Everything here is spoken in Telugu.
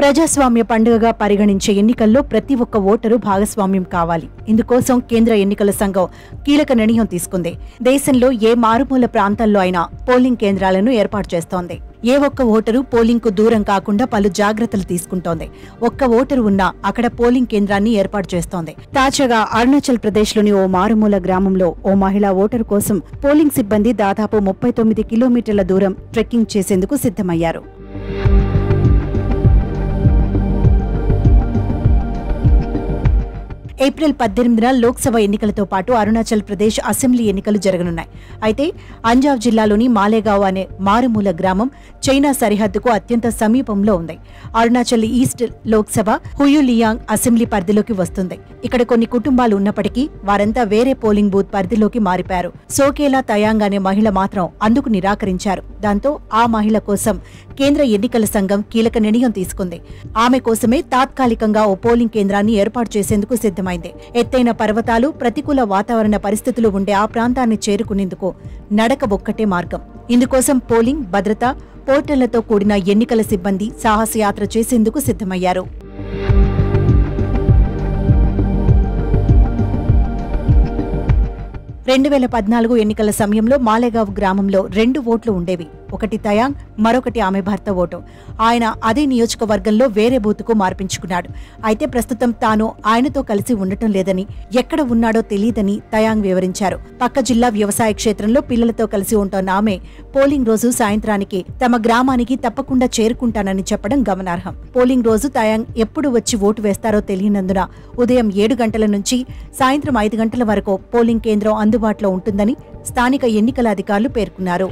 ప్రజాస్వామ్య పండుగగా పరిగణించే ఎన్నికల్లో ప్రతి ఒక్క ఓటరు భాగస్వామ్యం కావాలి. ఇందుకోసం కేంద్ర ఎన్నికల సంఘం కీలక నిర్ణయం తీసుకుంది. దేశంలో ఏ మారుమూల ప్రాంతాల్లో అయినా పోలింగ్ కేంద్రాలను ఏర్పాటు చేస్తోంది. ఏ ఒక్క ఓటరు పోలింగ్కు దూరం కాకుండా పలు జాగ్రత్తలు తీసుకుంటోంది. ఒక్క ఓటరు ఉన్నా అక్కడ పోలింగ్ కేంద్రాన్ని ఏర్పాటు చేస్తోంది. తాజాగా అరుణాచల్ ప్రదేశ్లోని ఓ మారుమూల గ్రామంలో ఓ మహిళా ఓటరు కోసం పోలింగ్ సిబ్బంది దాదాపు ముప్పై తొమ్మిది కిలోమీటర్ల దూరం ట్రెక్కింగ్ చేసేందుకు సిద్ధమయ్యారు. ఏప్రిల్ పద్దెనిమిదిన లోక్సభ ఎన్నికలతో పాటు అరుణాచల్ ప్రదేశ్ అసెంబ్లీ ఎన్నికలు జరగనున్నాయి. అయితే అంజావ్ జిల్లాలోని మాలేగావ్ అనే మారుమూల గ్రామం చైనా సరిహద్దుకు అత్యంత సమీపంలో ఉంది. అరుణాచల్ ఈస్ట్ లోక్సభ హుయులియాంగ్ అసెంబ్లీ పరిధిలోకి వస్తుంది. ఇక్కడ కొన్ని కుటుంబాలు ఉన్నప్పటికీ వారంతా వేరే పోలింగ్ బూత్ పరిధిలోకి మారిపారు సోకేలా తయాంగ్ అనే మహిళ మాత్రం అందుకు నిరాకరించారు. దాంతో ఆ మహిళ కోసం కేంద్ర ఎన్నికల సంఘం కీలక నిర్ణయం తీసుకుంది. ఆమె కోసమే తాత్కాలికంగా ఓ పోలింగ్ కేంద్రాన్ని ఏర్పాటు చేసేందుకు సిద్ధమైంది ఎత్తైన పర్వతాలు ప్రతికూల వాతావరణ పరిస్థితులు ఉండే ఆ ప్రాంతాన్ని చేరుకునేందుకు నడక ఒక్కటే మార్గం. ఇందుకోసం పోలింగ్ భద్రత పోర్టళ్ళతో కూడిన ఎన్నికల సిబ్బంది సాహసయాత్ర చేసేందుకు సిద్ధమయ్యారు. రెండు వేల పద్నాలుగు ఎన్నికల సమయంలో మాలేగావ్ గ్రామంలో రెండు ఓట్లు ఉండేవి. ఒకటి తయాంగ్ మరొకటి ఆమె భర్త ఓటు. ఆయన అదే నియోజకవర్గంలో వేరే బూతుకు మార్పించుకున్నాడు. అయితే ప్రస్తుతం తాను ఆయనతో కలిసి ఉండటం లేదని ఎక్కడ ఉన్నాడో తెలియదని తయాంగ్ వివరించారు. పక్క జిల్లా వ్యవసాయ క్షేత్రంలో పిల్లలతో కలిసి ఉంటోన్న ఆమె పోలింగ్ రోజు సాయంత్రానికి తమ గ్రామానికి తప్పకుండా చేరుకుంటానని చెప్పడం గమనార్హం. పోలింగ్ రోజు తయాంగ్ ఎప్పుడు వచ్చి ఓటు వేస్తారో తెలియనందున ఉదయం ఏడు గంటల నుంచి సాయంత్రం ఐదు గంటల వరకు పోలింగ్ కేంద్రం అందుబాటులో ఉంటుందని స్థానిక ఎన్నికల అధికారులు పేర్కొన్నారు.